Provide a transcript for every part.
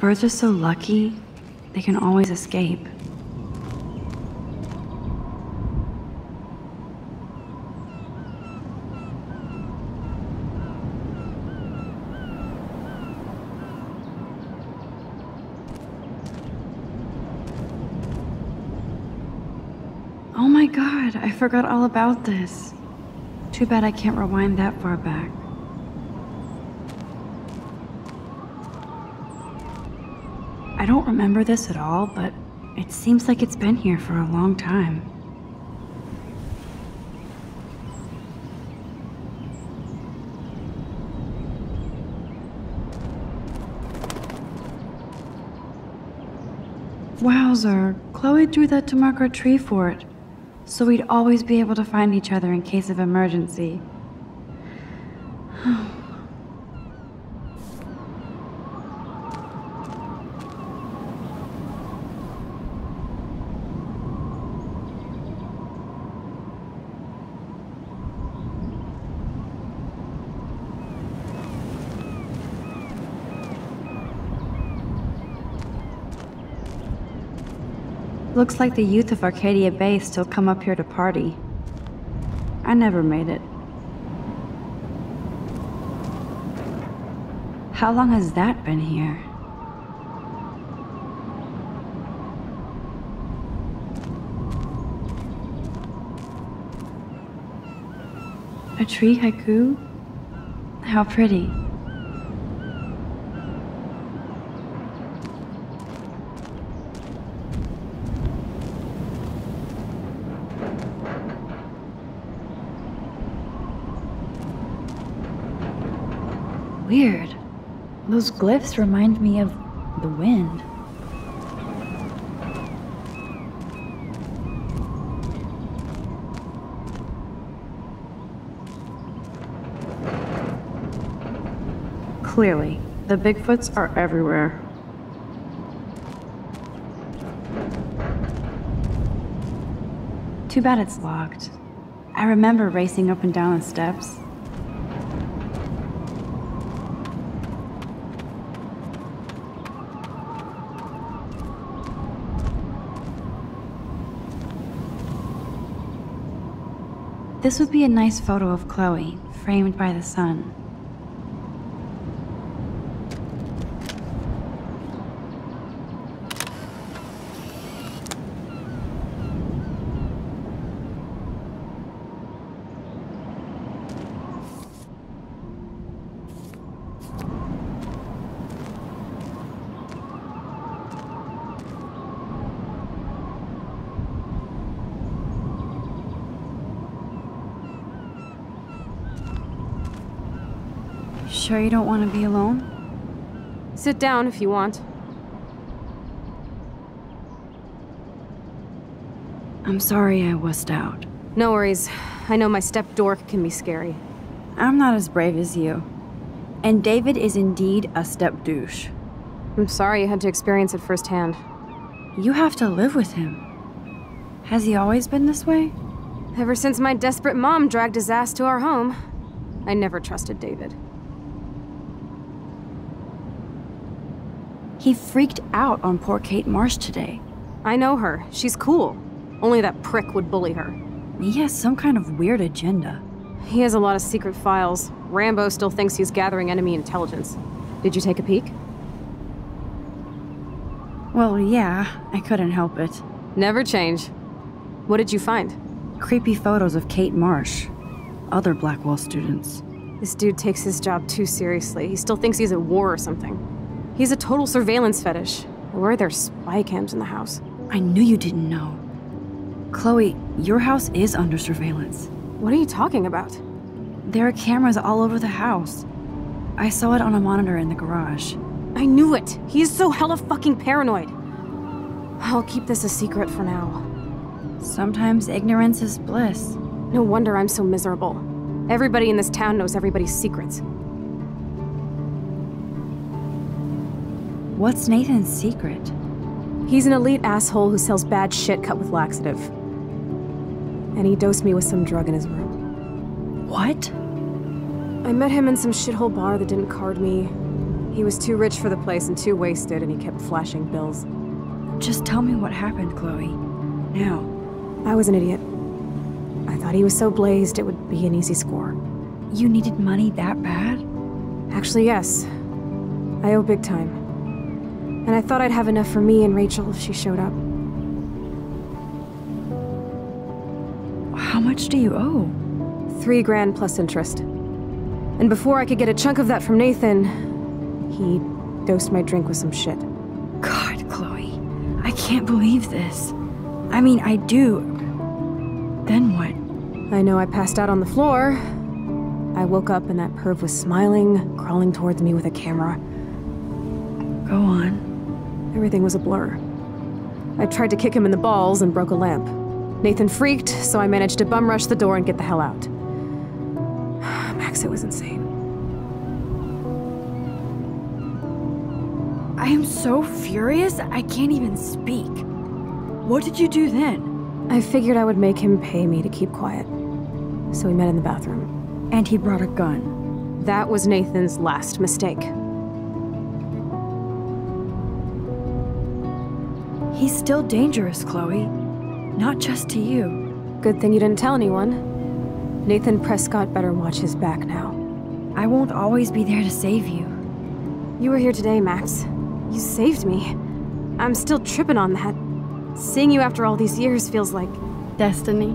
Birds are so lucky, they can always escape. Oh my god, I forgot all about this. Too bad I can't rewind that far back. I don't remember this at all, but it seems like it's been here for a long time. Wowzer, Chloe drew that to mark our tree fort, so we'd always be able to find each other in case of emergency. Looks like the youth of Arcadia Bay still come up here to party. I never made it. How long has that been here? A tree haiku? How pretty. Weird. Those glyphs remind me of the wind. Clearly, the Bigfoots are everywhere. Too bad it's locked. I remember racing up and down the steps. This would be a nice photo of Chloe, framed by the sun. Sure you don't want to be alone? Sit down if you want. I'm sorry I wussed out. No worries. I know my step dork can be scary. I'm not as brave as you. And David is indeed a step douche. I'm sorry you had to experience it firsthand. You have to live with him. Has he always been this way? Ever since my desperate mom dragged his ass to our home, I never trusted David. He freaked out on poor Kate Marsh today. I know her. She's cool. Only that prick would bully her. He has some kind of weird agenda. He has a lot of secret files. Rambo still thinks he's gathering enemy intelligence. Did you take a peek? Well, yeah, I couldn't help it. Never change. What did you find? Creepy photos of Kate Marsh. Other Blackwell students. This dude takes his job too seriously. He still thinks he's at war or something. He's a total surveillance fetish. Where are there spy cams in the house? I knew you didn't know. Chloe, your house is under surveillance. What are you talking about? There are cameras all over the house. I saw it on a monitor in the garage. I knew it! He is so hella fucking paranoid! I'll keep this a secret for now. Sometimes ignorance is bliss. No wonder I'm so miserable. Everybody in this town knows everybody's secrets. What's Nathan's secret? He's an elite asshole who sells bad shit cut with laxative. And he dosed me with some drug in his room. What? I met him in some shithole bar that didn't card me. He was too rich for the place and too wasted, and he kept flashing bills. Just tell me what happened, Chloe. Now. I was an idiot. I thought he was so blazed it would be an easy score. You needed money that bad? Actually, yes. I owe big time. And I thought I'd have enough for me and Rachel if she showed up. How much do you owe? Three grand plus interest. And before I could get a chunk of that from Nathan, he dosed my drink with some shit. God, Chloe. I can't believe this. I mean, I do. Then what? I know I passed out on the floor. I woke up and that perv was smiling, crawling towards me with a camera. Go on. Everything was a blur. I tried to kick him in the balls and broke a lamp. Nathan freaked, so I managed to bum rush the door and get the hell out. Max, it was insane. I am so furious, I can't even speak. What did you do then? I figured I would make him pay me to keep quiet. So we met in the bathroom. And he brought a gun. That was Nathan's last mistake. He's still dangerous, Chloe. Not just to you. Good thing you didn't tell anyone. Nathan Prescott better watch his back now. I won't always be there to save you. You were here today, Max. You saved me. I'm still tripping on that. Seeing you after all these years feels like... Destiny.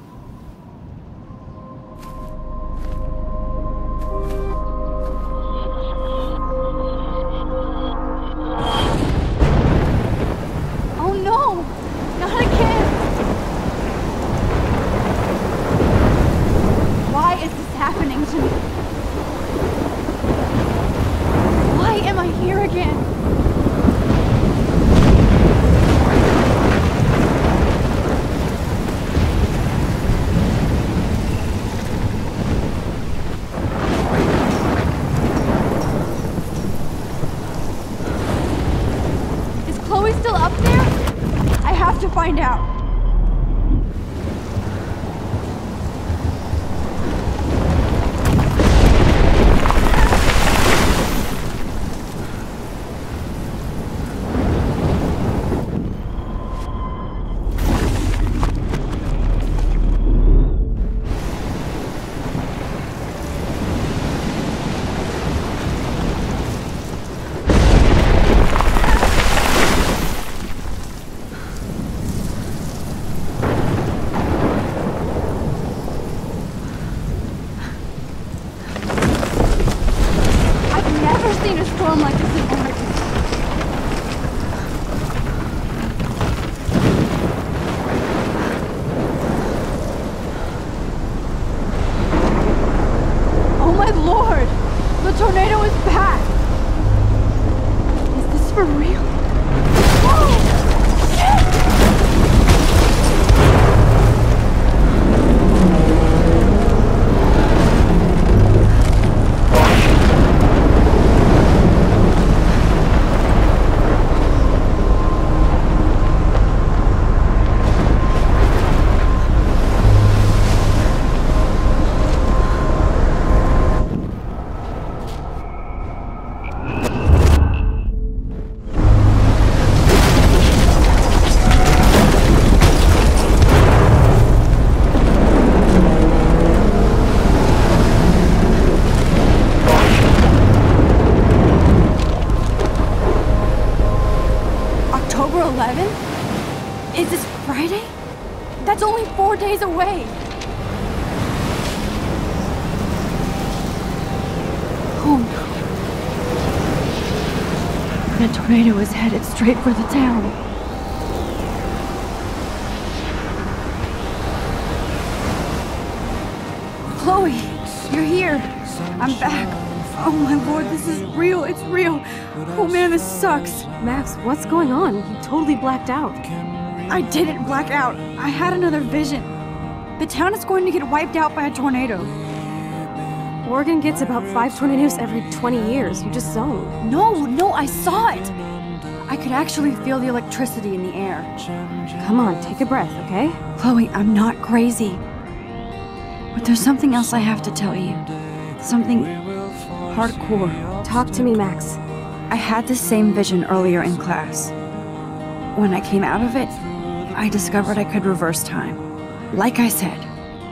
Seen a storm like this in Oregon. The tornado is headed straight for the town. Chloe, you're here. I'm back. Oh my lord, this is real. It's real. Oh man, this sucks. Max, what's going on? You totally blacked out. I didn't black out. I had another vision. The town is going to get wiped out by a tornado. Oregon gets about five tornadoes every 20 years. You just zone. No, no, I saw it. I could actually feel the electricity in the air. Come on, take a breath, okay? Chloe, I'm not crazy. But there's something else I have to tell you. Something hardcore. Talk to me, Max. I had the same vision earlier in class. When I came out of it, I discovered I could reverse time. Like I said,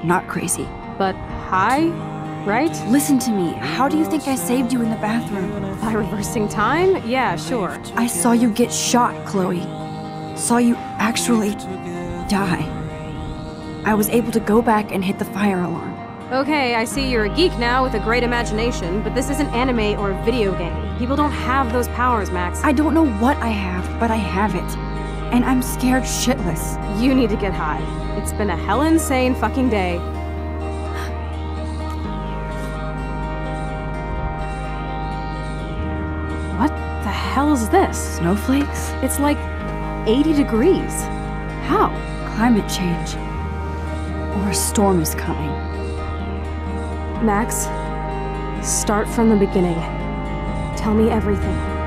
not crazy. But high, right? Listen to me. How do you think I saved you in the bathroom? By reversing time? Yeah, sure. I saw you get shot, Chloe. Saw you actually die. I was able to go back and hit the fire alarm. Okay, I see you're a geek now with a great imagination, but this isn't anime or a video game. People don't have those powers, Max. I don't know what I have, but I have it. And I'm scared shitless. You need to get high. It's been a hell insane fucking day. Hell is this? Snowflakes? It's like 80 degrees. How? Climate change. Or a storm is coming. Max, start from the beginning. Tell me everything.